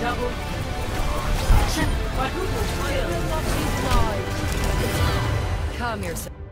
Double. But Calm yourself.